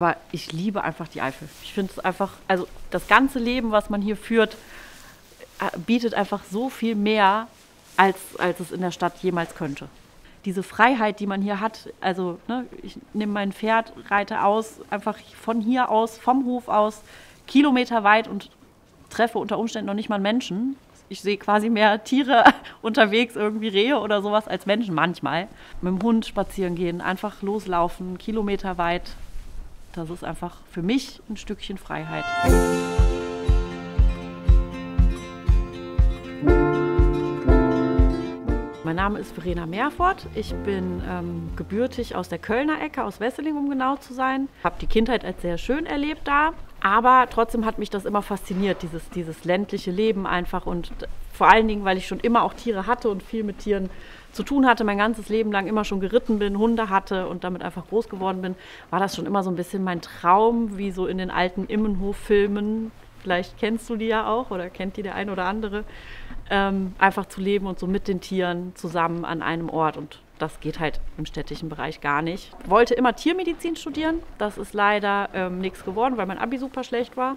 Aber ich liebe einfach die Eifel. Ich finde es einfach, also das ganze Leben, was man hier führt, äh, bietet einfach so viel mehr, als, als es in der Stadt jemals könnte. Diese Freiheit, die man hier hat, also ne, ich nehme mein Pferd, reite aus, einfach von hier aus, vom Hof aus, Kilometer weit und treffe unter Umständen noch nicht mal einen Menschen. Ich sehe quasi mehr Tiere unterwegs, irgendwie Rehe oder sowas, als Menschen manchmal. Mit dem Hund spazieren gehen, einfach loslaufen, Kilometer weit, das ist einfach für mich ein Stückchen Freiheit. Mein Name ist Verena Meerfort. Ich bin ähm, gebürtig aus der Kölner Ecke, aus Wesseling, um genau zu sein. Habe die Kindheit als sehr schön erlebt da. Aber trotzdem hat mich das immer fasziniert, dieses, dieses ländliche Leben einfach. Und vor allen Dingen, weil ich schon immer auch Tiere hatte und viel mit Tieren zu tun hatte, mein ganzes Leben lang immer schon geritten bin, Hunde hatte und damit einfach groß geworden bin, war das schon immer so ein bisschen mein Traum, wie so in den alten Immenhof-Filmen. Vielleicht kennst du die ja auch oder kennt die der ein oder andere. Ähm, einfach zu leben und so mit den Tieren zusammen an einem Ort. Und das geht halt im städtischen Bereich gar nicht. Wollte immer Tiermedizin studieren. Das ist leider ähm, nichts geworden, weil mein Abi super schlecht war.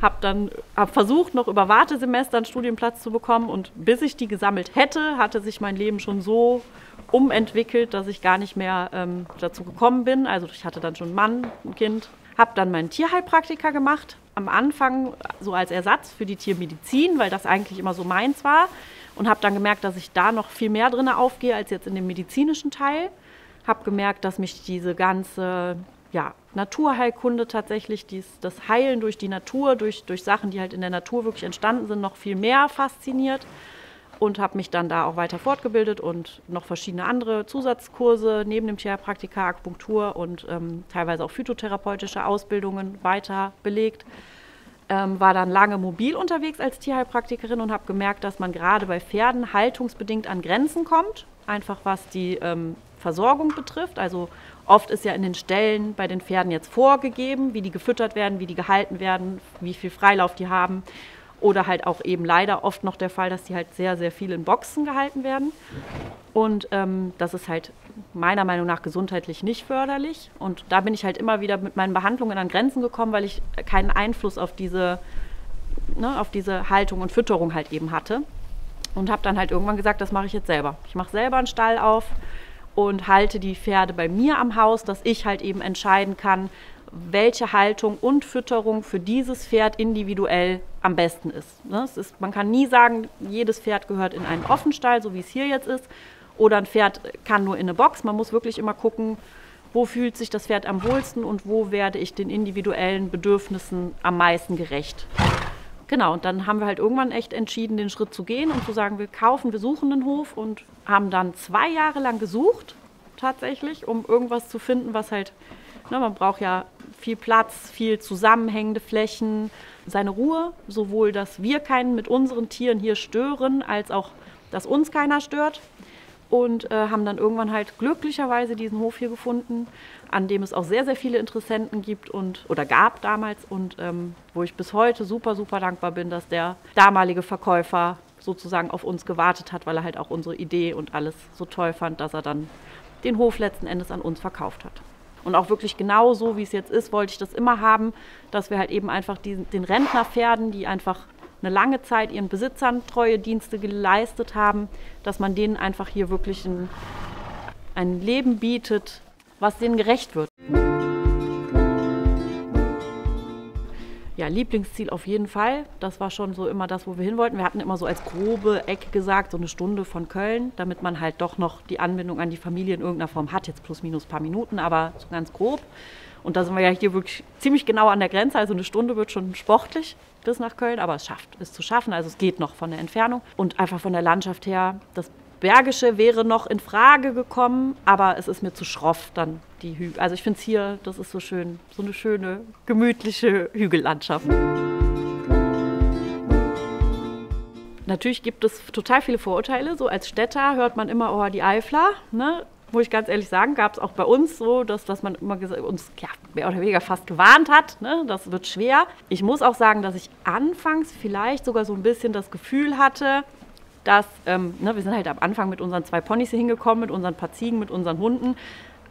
Habe dann hab versucht, noch über Wartesemester einen Studienplatz zu bekommen. Und bis ich die gesammelt hätte, hatte sich mein Leben schon so umentwickelt, dass ich gar nicht mehr ähm, dazu gekommen bin. Also ich hatte dann schon einen Mann, ein Kind. Habe dann meinen Tierheilpraktiker gemacht. Am Anfang so als Ersatz für die Tiermedizin, weil das eigentlich immer so meins war. Und habe dann gemerkt, dass ich da noch viel mehr drin aufgehe als jetzt in dem medizinischen Teil. Habe gemerkt, dass mich diese ganze ja, Naturheilkunde tatsächlich, dies, das Heilen durch die Natur, durch, durch Sachen, die halt in der Natur wirklich entstanden sind, noch viel mehr fasziniert und habe mich dann da auch weiter fortgebildet und noch verschiedene andere Zusatzkurse neben dem Therapraktika, Akupunktur und ähm, teilweise auch phytotherapeutische Ausbildungen weiter belegt. Ähm, war dann lange mobil unterwegs als Tierheilpraktikerin und habe gemerkt, dass man gerade bei Pferden haltungsbedingt an Grenzen kommt, einfach was die ähm, Versorgung betrifft. Also Oft ist ja in den Ställen bei den Pferden jetzt vorgegeben, wie die gefüttert werden, wie die gehalten werden, wie viel Freilauf die haben. Oder halt auch eben leider oft noch der Fall, dass die halt sehr, sehr viel in Boxen gehalten werden. Und ähm, das ist halt meiner Meinung nach gesundheitlich nicht förderlich. Und da bin ich halt immer wieder mit meinen Behandlungen an Grenzen gekommen, weil ich keinen Einfluss auf diese, ne, auf diese Haltung und Fütterung halt eben hatte. Und habe dann halt irgendwann gesagt, das mache ich jetzt selber. Ich mache selber einen Stall auf und halte die Pferde bei mir am Haus, dass ich halt eben entscheiden kann, welche Haltung und Fütterung für dieses Pferd individuell am besten ist. Ne? ist. Man kann nie sagen, jedes Pferd gehört in einen Offenstall, so wie es hier jetzt ist, oder ein Pferd kann nur in eine Box. Man muss wirklich immer gucken, wo fühlt sich das Pferd am wohlsten und wo werde ich den individuellen Bedürfnissen am meisten gerecht. Genau, und dann haben wir halt irgendwann echt entschieden, den Schritt zu gehen und zu sagen, wir kaufen, wir suchen einen Hof und haben dann zwei Jahre lang gesucht, tatsächlich, um irgendwas zu finden, was halt, ne, man braucht ja viel Platz, viel zusammenhängende Flächen, seine Ruhe, sowohl, dass wir keinen mit unseren Tieren hier stören, als auch, dass uns keiner stört und äh, haben dann irgendwann halt glücklicherweise diesen Hof hier gefunden, an dem es auch sehr, sehr viele Interessenten gibt und oder gab damals und ähm, wo ich bis heute super, super dankbar bin, dass der damalige Verkäufer sozusagen auf uns gewartet hat, weil er halt auch unsere Idee und alles so toll fand, dass er dann den Hof letzten Endes an uns verkauft hat. Und auch wirklich genau so, wie es jetzt ist, wollte ich das immer haben, dass wir halt eben einfach diesen, den Rentnerpferden, die einfach eine lange Zeit ihren Besitzern treue Dienste geleistet haben, dass man denen einfach hier wirklich ein, ein Leben bietet, was denen gerecht wird. Ja, Lieblingsziel auf jeden Fall. Das war schon so immer das, wo wir hin wollten. Wir hatten immer so als grobe Ecke gesagt, so eine Stunde von Köln, damit man halt doch noch die Anbindung an die Familie in irgendeiner Form hat. Jetzt plus minus ein paar Minuten, aber so ganz grob. Und da sind wir ja hier wirklich ziemlich genau an der Grenze. Also eine Stunde wird schon sportlich bis nach Köln, aber es schafft, es zu schaffen. Also es geht noch von der Entfernung. Und einfach von der Landschaft her, das Bergische wäre noch in Frage gekommen, aber es ist mir zu schroff dann die Hügel. Also ich finde es hier, das ist so schön, so eine schöne, gemütliche Hügellandschaft. Natürlich gibt es total viele Vorurteile. So als Städter hört man immer, oh, die Eifler. Ne? Muss ich ganz ehrlich sagen, gab es auch bei uns so, dass, dass man immer uns ja, mehr oder weniger fast gewarnt hat, ne? das wird schwer. Ich muss auch sagen, dass ich anfangs vielleicht sogar so ein bisschen das Gefühl hatte, dass, ähm, ne, wir sind halt am Anfang mit unseren zwei Ponys hingekommen, mit unseren paar Ziegen, mit unseren Hunden,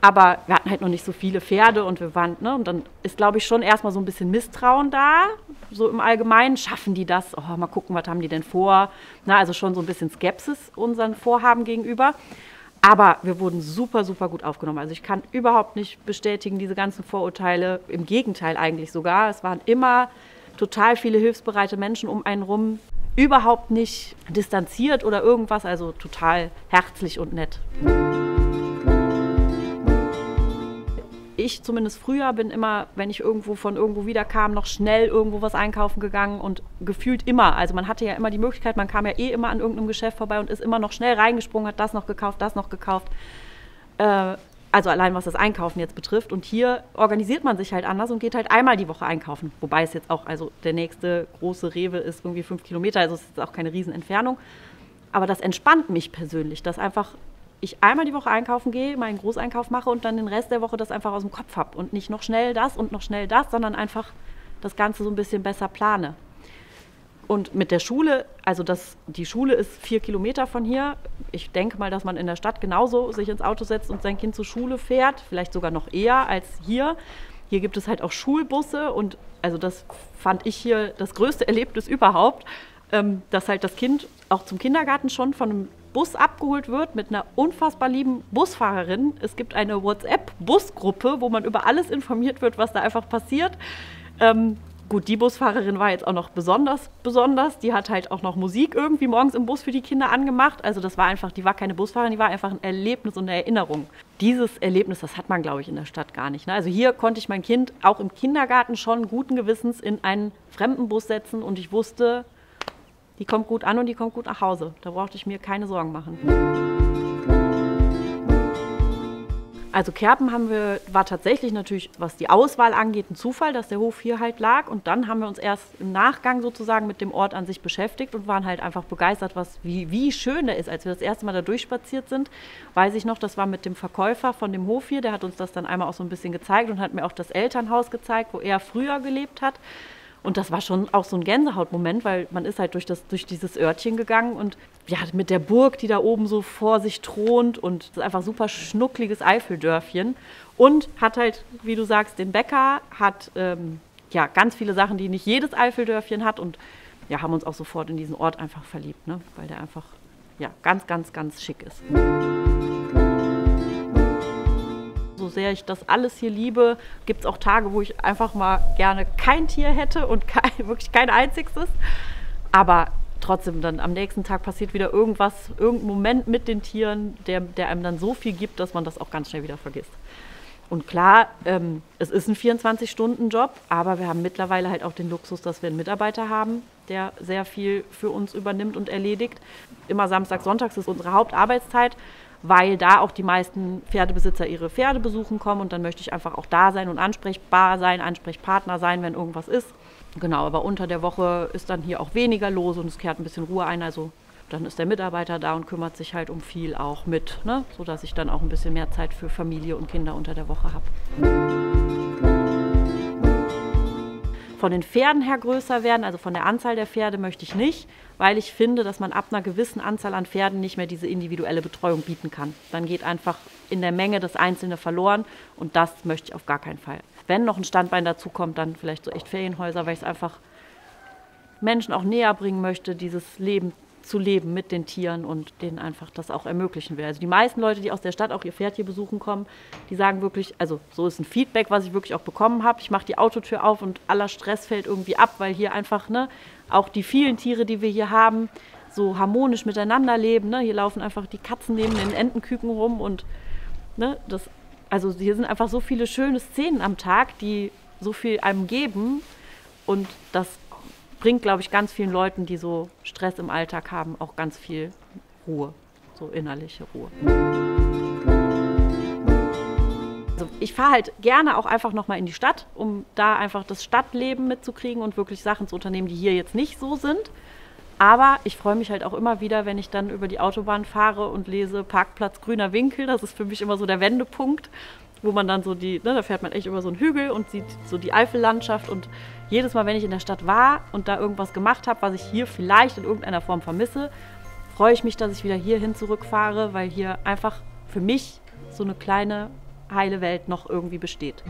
Aber wir hatten halt noch nicht so viele Pferde und wir waren, ne, und dann ist, glaube ich, schon erstmal so ein bisschen Misstrauen da. So im Allgemeinen, schaffen die das? Oh, mal gucken, was haben die denn vor? Na, also schon so ein bisschen Skepsis unseren Vorhaben gegenüber. Aber wir wurden super, super gut aufgenommen. Also ich kann überhaupt nicht bestätigen, diese ganzen Vorurteile. Im Gegenteil eigentlich sogar. Es waren immer total viele hilfsbereite Menschen um einen rum. Überhaupt nicht distanziert oder irgendwas. Also total herzlich und nett. Ich zumindest früher bin immer, wenn ich irgendwo von irgendwo wiederkam, noch schnell irgendwo was einkaufen gegangen und gefühlt immer. Also man hatte ja immer die Möglichkeit, man kam ja eh immer an irgendeinem Geschäft vorbei und ist immer noch schnell reingesprungen, hat das noch gekauft, das noch gekauft. Äh, also allein was das Einkaufen jetzt betrifft. Und hier organisiert man sich halt anders und geht halt einmal die Woche einkaufen. Wobei es jetzt auch, also der nächste große Rewe ist irgendwie fünf Kilometer, also es ist auch keine Riesenentfernung. Aber das entspannt mich persönlich, dass einfach ich einmal die Woche einkaufen gehe, meinen Großeinkauf mache und dann den Rest der Woche das einfach aus dem Kopf habe und nicht noch schnell das und noch schnell das, sondern einfach das Ganze so ein bisschen besser plane. Und mit der Schule, also das, die Schule ist vier Kilometer von hier. Ich denke mal, dass man in der Stadt genauso sich ins Auto setzt und sein Kind zur Schule fährt, vielleicht sogar noch eher als hier. Hier gibt es halt auch Schulbusse und also das fand ich hier das größte Erlebnis überhaupt, ähm, dass halt das Kind auch zum Kindergarten schon von einem Bus abgeholt wird mit einer unfassbar lieben Busfahrerin. Es gibt eine WhatsApp-Busgruppe, wo man über alles informiert wird, was da einfach passiert. Ähm, gut, die Busfahrerin war jetzt auch noch besonders besonders. Die hat halt auch noch Musik irgendwie morgens im Bus für die Kinder angemacht. Also das war einfach, die war keine Busfahrerin, die war einfach ein Erlebnis und eine Erinnerung. Dieses Erlebnis, das hat man, glaube ich, in der Stadt gar nicht. Ne? Also hier konnte ich mein Kind auch im Kindergarten schon guten Gewissens in einen fremden Bus setzen und ich wusste, die kommt gut an und die kommt gut nach Hause. Da brauchte ich mir keine Sorgen machen. Also Kerpen haben wir, war tatsächlich natürlich, was die Auswahl angeht, ein Zufall, dass der Hof hier halt lag. Und dann haben wir uns erst im Nachgang sozusagen mit dem Ort an sich beschäftigt und waren halt einfach begeistert, was, wie, wie schön der ist. Als wir das erste Mal da durchspaziert sind, weiß ich noch, das war mit dem Verkäufer von dem Hof hier, der hat uns das dann einmal auch so ein bisschen gezeigt und hat mir auch das Elternhaus gezeigt, wo er früher gelebt hat. Und das war schon auch so ein Gänsehautmoment, weil man ist halt durch, das, durch dieses Örtchen gegangen und ja, mit der Burg, die da oben so vor sich thront und das ist einfach super schnuckliges Eifeldörfchen. Und hat halt, wie du sagst, den Bäcker, hat ähm, ja ganz viele Sachen, die nicht jedes Eifeldörfchen hat und ja, haben uns auch sofort in diesen Ort einfach verliebt, ne? weil der einfach ja, ganz, ganz, ganz schick ist sehr ich das alles hier liebe, gibt es auch Tage, wo ich einfach mal gerne kein Tier hätte und kein, wirklich kein einziges. Aber trotzdem dann am nächsten Tag passiert wieder irgendwas, irgendein Moment mit den Tieren, der, der einem dann so viel gibt, dass man das auch ganz schnell wieder vergisst. Und klar, ähm, es ist ein 24-Stunden-Job, aber wir haben mittlerweile halt auch den Luxus, dass wir einen Mitarbeiter haben, der sehr viel für uns übernimmt und erledigt. Immer Samstag, Sonntags ist unsere Hauptarbeitszeit weil da auch die meisten Pferdebesitzer ihre Pferde besuchen kommen und dann möchte ich einfach auch da sein und ansprechbar sein, Ansprechpartner sein, wenn irgendwas ist. Genau, aber unter der Woche ist dann hier auch weniger los und es kehrt ein bisschen Ruhe ein. Also dann ist der Mitarbeiter da und kümmert sich halt um viel auch mit, ne? sodass ich dann auch ein bisschen mehr Zeit für Familie und Kinder unter der Woche habe von den Pferden her größer werden, also von der Anzahl der Pferde möchte ich nicht, weil ich finde, dass man ab einer gewissen Anzahl an Pferden nicht mehr diese individuelle Betreuung bieten kann. Dann geht einfach in der Menge das Einzelne verloren und das möchte ich auf gar keinen Fall. Wenn noch ein Standbein dazu kommt, dann vielleicht so echt Ferienhäuser, weil ich es einfach Menschen auch näher bringen möchte, dieses Leben zu leben mit den Tieren und denen einfach das auch ermöglichen will. Also die meisten Leute, die aus der Stadt auch ihr Pferd hier besuchen kommen, die sagen wirklich, also so ist ein Feedback, was ich wirklich auch bekommen habe. Ich mache die Autotür auf und aller Stress fällt irgendwie ab, weil hier einfach ne, auch die vielen Tiere, die wir hier haben, so harmonisch miteinander leben. Ne? Hier laufen einfach die Katzen neben den Entenküken rum und ne, das, also hier sind einfach so viele schöne Szenen am Tag, die so viel einem geben und das bringt, glaube ich, ganz vielen Leuten, die so Stress im Alltag haben, auch ganz viel Ruhe, so innerliche Ruhe. Also ich fahre halt gerne auch einfach nochmal in die Stadt, um da einfach das Stadtleben mitzukriegen und wirklich Sachen zu unternehmen, die hier jetzt nicht so sind. Aber ich freue mich halt auch immer wieder, wenn ich dann über die Autobahn fahre und lese Parkplatz Grüner Winkel. Das ist für mich immer so der Wendepunkt, wo man dann so die, ne, da fährt man echt über so einen Hügel und sieht so die Eifellandschaft und jedes Mal, wenn ich in der Stadt war und da irgendwas gemacht habe, was ich hier vielleicht in irgendeiner Form vermisse, freue ich mich, dass ich wieder hierhin zurückfahre, weil hier einfach für mich so eine kleine heile Welt noch irgendwie besteht.